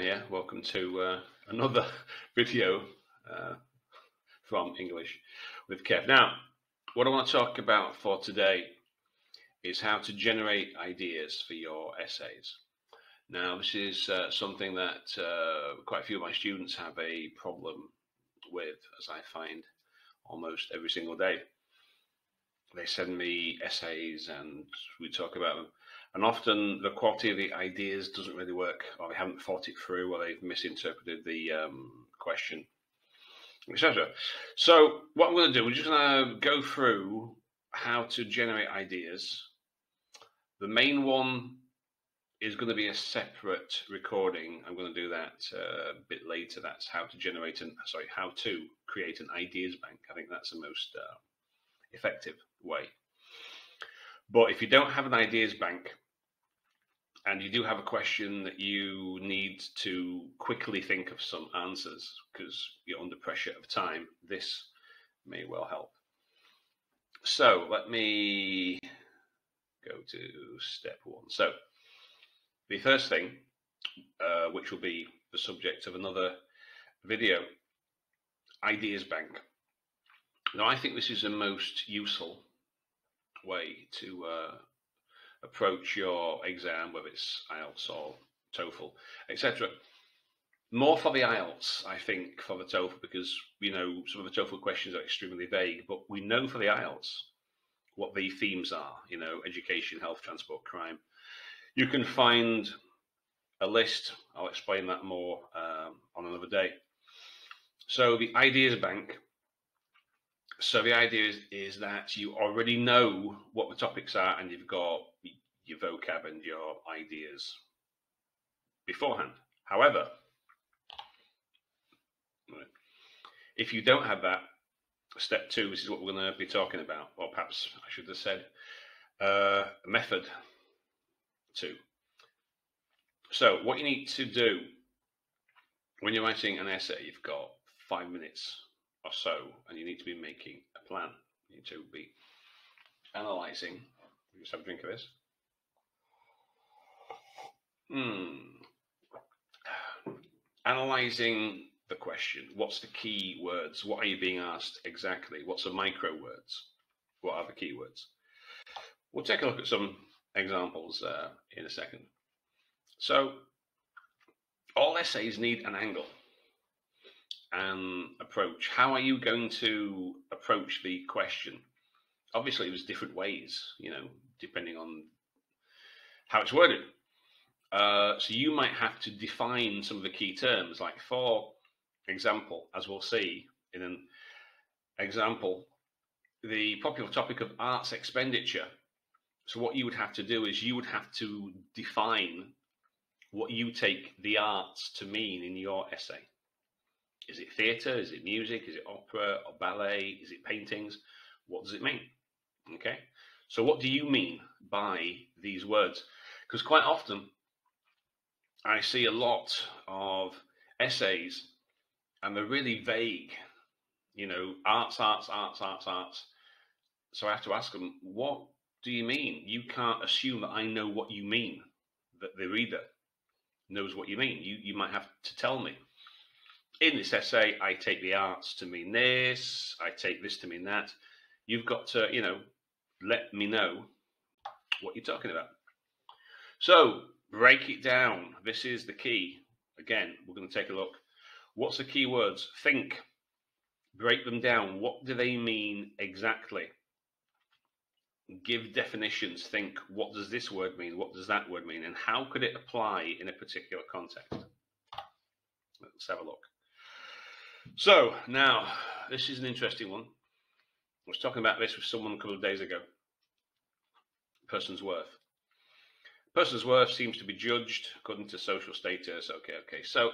Here. Welcome to uh, another video uh, from English with Kev. Now, what I want to talk about for today is how to generate ideas for your essays. Now, this is uh, something that uh, quite a few of my students have a problem with, as I find almost every single day. They send me essays and we talk about them and often the quality of the ideas doesn't really work, or they haven't thought it through, or they've misinterpreted the um, question, etc. So, what I'm going to do, we're just going to go through how to generate ideas. The main one is going to be a separate recording. I'm going to do that uh, a bit later. That's how to generate an sorry, how to create an ideas bank. I think that's the most uh, effective way. But if you don't have an ideas bank, and you do have a question that you need to quickly think of some answers because you're under pressure of time, this may well help. So let me go to step one. So the first thing, uh, which will be the subject of another video, ideas bank. Now I think this is the most useful way to uh, approach your exam, whether it's IELTS or TOEFL, etc. More for the IELTS, I think, for the TOEFL, because you know some of the TOEFL questions are extremely vague, but we know for the IELTS what the themes are. You know, education, health, transport, crime. You can find a list. I'll explain that more um, on another day. So the ideas bank. So the idea is, is that you already know what the topics are, and you've got your vocab and your ideas beforehand. However, if you don't have that, step two, this is what we're going to be talking about, or perhaps I should have said uh, method two. So, what you need to do when you're writing an essay, you've got five minutes or so, and you need to be making a plan. You need to be analyzing. Just have a drink of this. Hmm. Analyzing the question. What's the key words? What are you being asked exactly? What's the micro words? What are the key words? We'll take a look at some examples uh, in a second. So, all essays need an angle and approach. How are you going to approach the question? Obviously, there's different ways, you know, depending on how it's worded. Uh, so you might have to define some of the key terms, like for example, as we'll see in an example, the popular topic of arts expenditure. So what you would have to do is you would have to define what you take the arts to mean in your essay. Is it theatre? Is it music? Is it opera or ballet? Is it paintings? What does it mean? Okay. So what do you mean by these words? Because quite often I see a lot of essays and they're really vague, you know, arts, arts, arts, arts, arts. So I have to ask them, what do you mean? You can't assume that I know what you mean, that the reader knows what you mean. You, you might have to tell me. In this essay, I take the arts to mean this, I take this to mean that. You've got to, you know, let me know what you're talking about. So break it down. This is the key. Again, we're going to take a look. What's the key words? Think. Break them down. What do they mean exactly? Give definitions. Think, what does this word mean? What does that word mean? And how could it apply in a particular context? Let's have a look. So, now, this is an interesting one. I was talking about this with someone a couple of days ago. Person's worth person's worth seems to be judged according to social status. Okay, okay. So,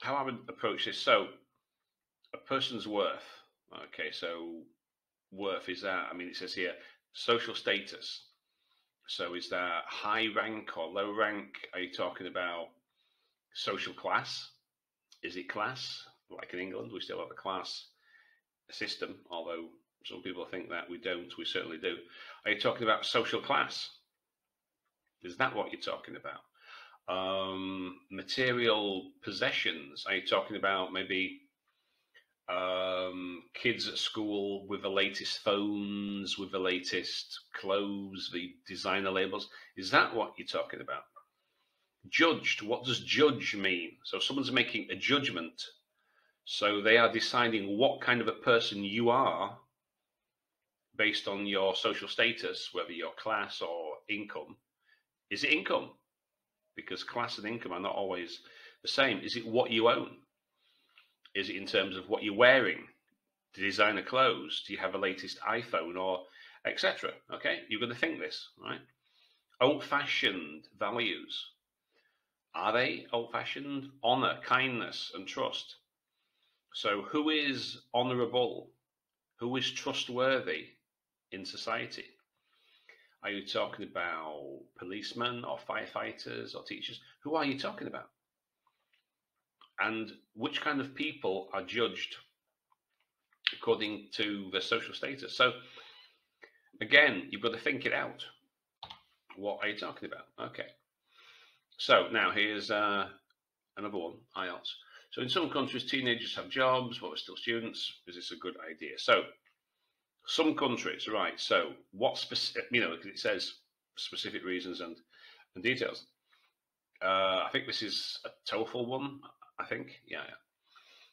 how I would approach this. So, a person's worth. Okay, so worth is that? I mean, it says here social status. So, is that high rank or low rank? Are you talking about social class? Is it class? Like in England, we still have a class system, although some people think that we don't. We certainly do. Are you talking about social class? Is that what you're talking about? Um, material possessions. Are you talking about maybe um, kids at school with the latest phones, with the latest clothes, the designer labels? Is that what you're talking about? Judged. What does judge mean? So someone's making a judgment. So they are deciding what kind of a person you are based on your social status, whether your class or income. Is it income? Because class and income are not always the same. Is it what you own? Is it in terms of what you're wearing? The designer clothes? Do you have the latest iPhone or etc.? Okay, you've got to think this, right? Old-fashioned values. Are they old-fashioned? Honor, kindness, and trust. So, who is honourable? Who is trustworthy? in society? Are you talking about policemen or firefighters or teachers? Who are you talking about? And which kind of people are judged according to their social status? So, again, you've got to think it out. What are you talking about? Okay. So, now here's uh, another one IELTS. So, in some countries, teenagers have jobs, but we're still students. Is this a good idea? So, some countries, right? So, what specific, you know, it says specific reasons and, and details. Uh, I think this is a TOEFL one. I think, yeah, yeah.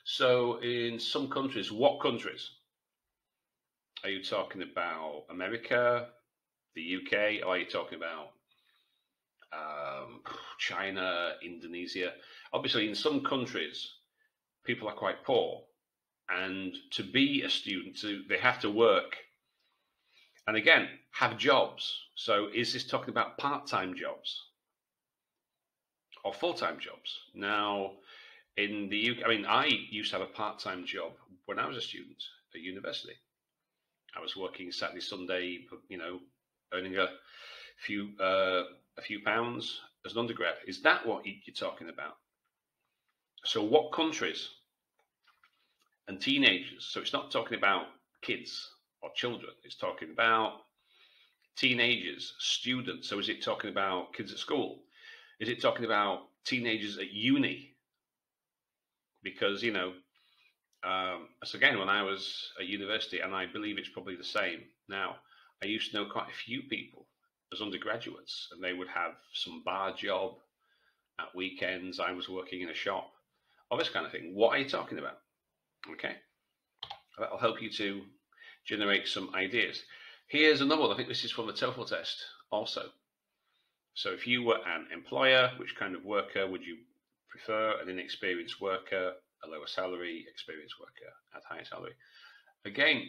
So, in some countries, what countries are you talking about? America, the UK, or are you talking about um, China, Indonesia? Obviously, in some countries, people are quite poor and to be a student, to, they have to work and again have jobs. So, is this talking about part time jobs or full time jobs? Now, in the UK, I mean, I used to have a part time job when I was a student at university. I was working Saturday, Sunday, you know, earning a few uh, a few pounds as an undergrad. Is that what you're talking about? So, what countries and teenagers. So it's not talking about kids or children, it's talking about teenagers, students. So is it talking about kids at school? Is it talking about teenagers at uni? Because, you know, um, so again, when I was at university, and I believe it's probably the same now, I used to know quite a few people as undergraduates, and they would have some bar job at weekends. I was working in a shop, all this kind of thing. What are you talking about? Okay, that'll help you to generate some ideas. Here's another one. I think this is from the TOEFL test also. So if you were an employer, which kind of worker would you prefer? An inexperienced worker, a lower salary, experienced worker at higher salary? Again,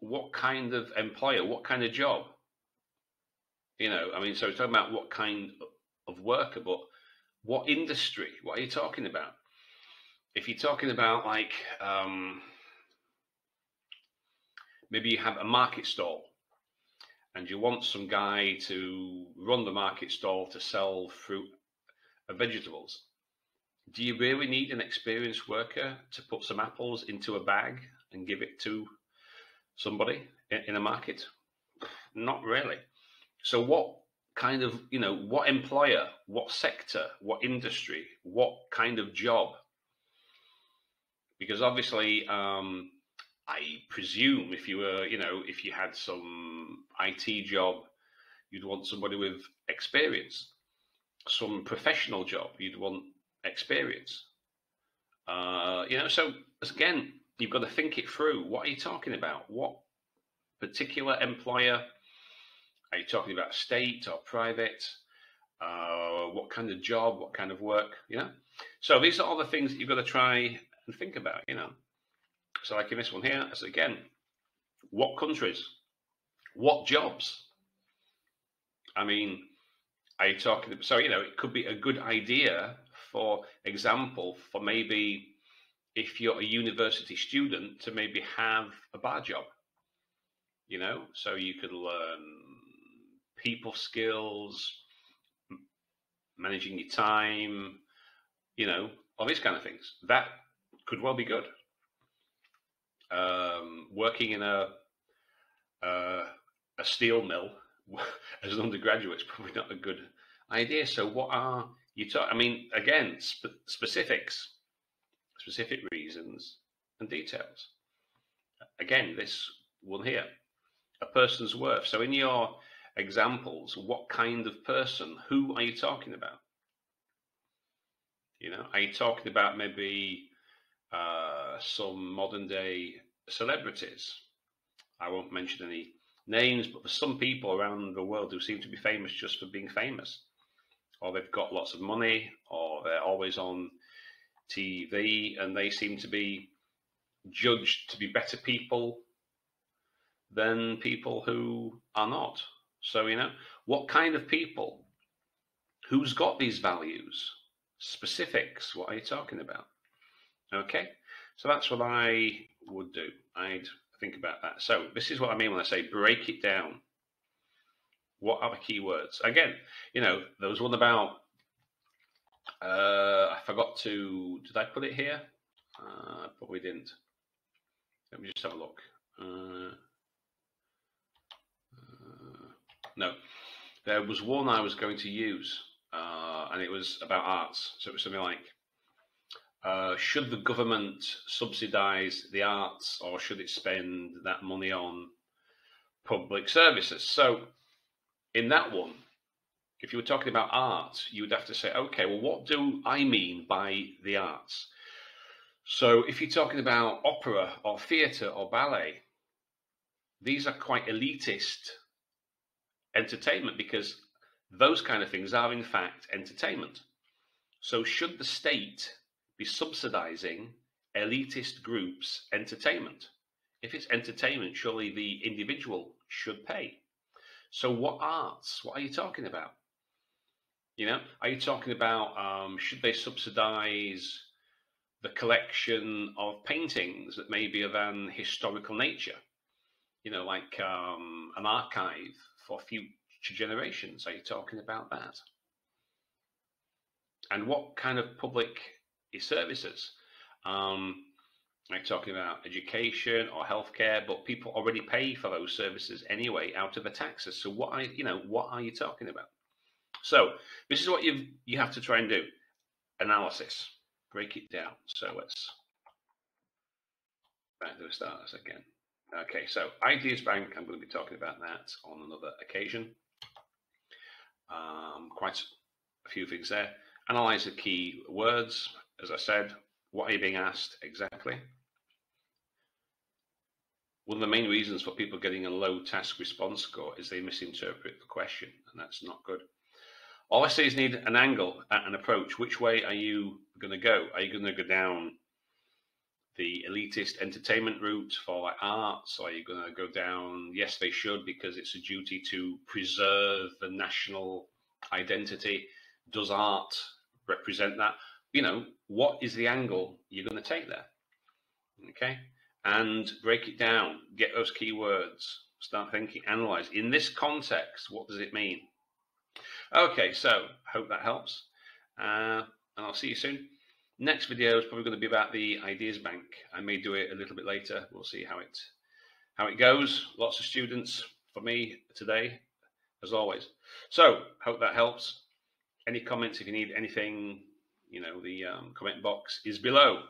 what kind of employer, what kind of job? You know, I mean, so we're talking about what kind of worker, but what industry? What are you talking about? if you're talking about like um, maybe you have a market stall and you want some guy to run the market stall to sell fruit and vegetables do you really need an experienced worker to put some apples into a bag and give it to somebody in a market not really so what kind of you know what employer what sector what industry what kind of job because obviously, um, I presume if you were, you know, if you had some IT job, you'd want somebody with experience. Some professional job, you'd want experience. Uh, you know, so again, you've got to think it through. What are you talking about? What particular employer? Are you talking about state or private? Uh, what kind of job? What kind of work? You know. So these are all the things that you've got to try and think about, you know. So, like in this one here, as again, what countries, what jobs? I mean, are you talking? So, you know, it could be a good idea, for example, for maybe if you're a university student to maybe have a bar job, you know, so you could learn people skills, managing your time, you know, all these kind of things. That could well be good. Um, working in a uh, a steel mill as an undergraduate is probably not a good idea. So, what are you talking? I mean, again, sp- specifics, specific reasons, and details. Again, this one here, a person's worth. So, in your examples, what kind of person? Who are you talking about? You know, are you talking about maybe uh, some modern day celebrities? I won't mention any names, but there's some people around the world who seem to be famous just for being famous, or they've got lots of money, or they're always on TV, and they seem to be judged to be better people than people who are not. So, you know, what kind of people? Who's got these values? Specifics, what are you talking about? Okay, so that's what I would do. I'd think about that. So this is what I mean when I say break it down. What are the key words? Again, you know, there was one about, uh, I forgot to, did I put it here? Uh, probably didn't. Let me just have a look. Uh, uh, no, there was one I was going to use, uh, and it was about arts. So it was something like, uh, should the government subsidise the arts or should it spend that money on public services? So, in that one, if you were talking about art, you would have to say, okay, well, what do I mean by the arts? So, if you're talking about opera or theatre or ballet, these are quite elitist entertainment because those kind of things are, in fact, entertainment. So, should the state be subsidizing elitist groups' entertainment. If it's entertainment, surely the individual should pay. So, what arts? What are you talking about? You know, are you talking about um, should they subsidize the collection of paintings that may be of an historical nature? You know, like um, an archive for future generations. Are you talking about that? And what kind of public services. Um, like talking about education or healthcare, but people already pay for those services anyway out of the taxes. So what are you know what are you talking about? So this is what you you have to try and do: analysis, break it down. So let's back to the stars again. Okay, so Ideas Bank. I'm going to be talking about that on another occasion. Um, quite a few things there. Analyze the key words, as I said, what are you being asked exactly? One of the main reasons for people getting a low task response score is they misinterpret the question, and that's not good. All I say is need an angle, an approach. Which way are you going to go? Are you going to go down the elitist entertainment route for like arts, are you going to go down? Yes, they should because it's a duty to preserve the national identity. Does art represent that? you know, what is the angle you're going to take there? Okay. And break it down, get those keywords, start thinking, analyze. In this context, what does it mean? Okay, so hope that helps. Uh, and I'll see you soon. Next video is probably going to be about the ideas bank. I may do it a little bit later. We'll see how it how it goes. Lots of students for me today, as always. So hope that helps. Any comments if you need anything you know, the um, comment box is below.